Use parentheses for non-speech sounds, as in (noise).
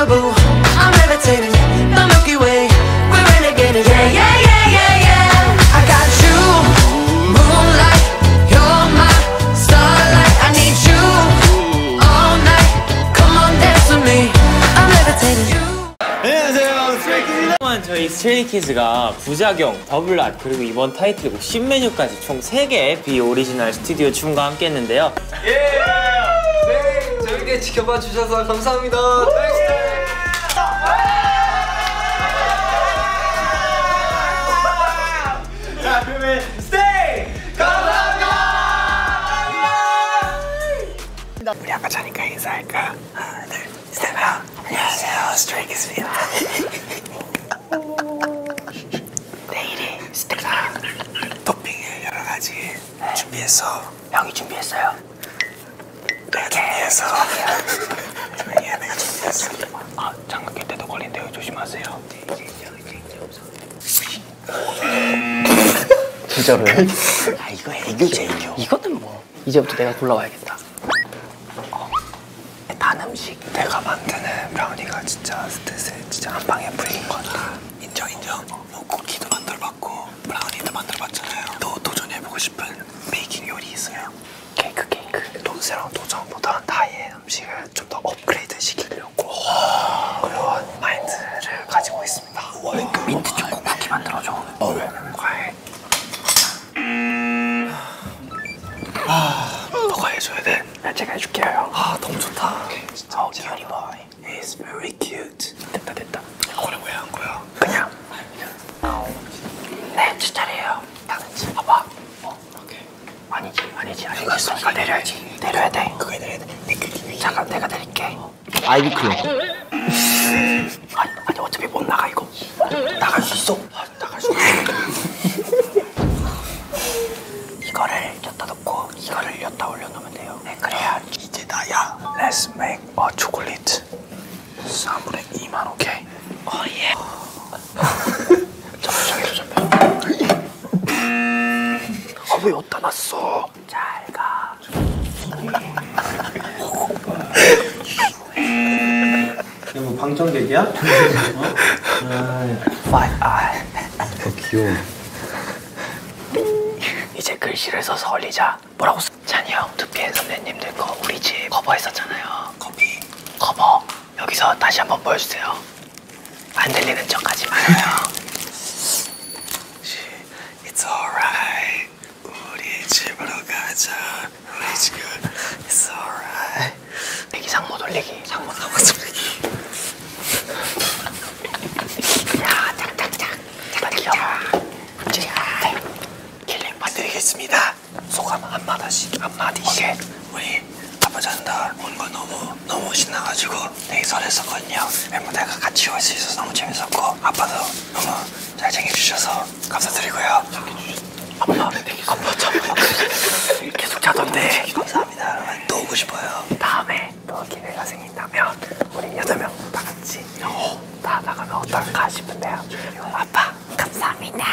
unbreakable. I'm levitating, the Milky Way. We're renegading, yeah, yeah, yeah, yeah, yeah. I got you, moonlight. You're my starlight. I need you all night. Come on, dance with me. I'm levitating. 또한 저희 스트레이키즈가 부작용, 더블랏 그리고 이번 타이틀곡 신메뉴까지 총 3개의 비오리지널 스튜디오 춤과 함께 했는데요 네, 재밌게 지켜봐 주셔서 감사합니다. 우리 아까 자니까 인사할까? 하나, 둘, 셋. 안녕하세요, 스트레이키즈입니다. (laughs) 내일이 스테라 토핑을 여러 가지 준비했어. 형이 준비했어요. 내가 준비했어. 조용히 해, 내가 준비했어. 아, 장갑 낄 때도 걸린대요. 조심하세요. 진짜로요? 아, 이거 애교. 이거는 뭐 이제부터 내가 골라와야겠다. 단 음식 내가 만드는 브라우니가 진짜 스탯에 진짜 한 방에 풀린 것 같아. 인정 인정. 뭐 쿠키도 만들어봤고 브라우니도 만들어봤잖아요. 또 도전해보고 싶은 베이킹 요리 있어요? 케이크 케이크. 또 새로운 도전보다 나의 음식을 좀 더 업그레이드 시키려고 그런 마인드를 가지고 있습니다. 민트 초코 해줘야 돼. 네, 제가 해줄게요. 아 너무 좋다. 진짜 어, 기현이 boy. He's very cute. 됐다 됐다. 이거는 왜한 거야? 그냥. 네, 제 차례예요. 당연히. 봐봐. 어, 오케이. 아니지, 아니지, 아니지. 내가 내려야지. 내려야 돼. 그거 내려야 돼. 잠깐, 내가 내릴게. 아이비 크림. 올려놓으면 돼요. 네, 그래야 이제 나야. Let's make a chocolate. 3분의 2만 오케이. 어 예. 잠깐 좀. 아왜 엿다 놨어? 잘 가. 이거 뭐 방청객이야? (laughs) Five eye. 귀여워. 이제 글씨를 써서 올리자. 뭐라고 써? 선배님들 거 우리 집 커버 했었잖아요. 커피. 커버. 여기서 다시 한번 보여주세요. 안 들리는 척하지 말아요. (laughs) It's alright. 우리 집으로 가자. 우리 한마디 이게 우리 아빠 잔다 온 거 너무 너무 신나가지고 되게 설렜었거든요. 멤버들과 같이 올 수 있어서 너무 재밌었고 아빠도 너무 잘 챙겨주셔서 감사드리고요. 아빠 아빠 (laughs) 계속 자던데. (laughs) 감사합니다. 여러분 또 오고 싶어요. 다음에 또 기회가 생긴다면 우리 여덟 명 다 같이 어. 다 나가면 어떨까 싶은데요. 아빠 감사합니다.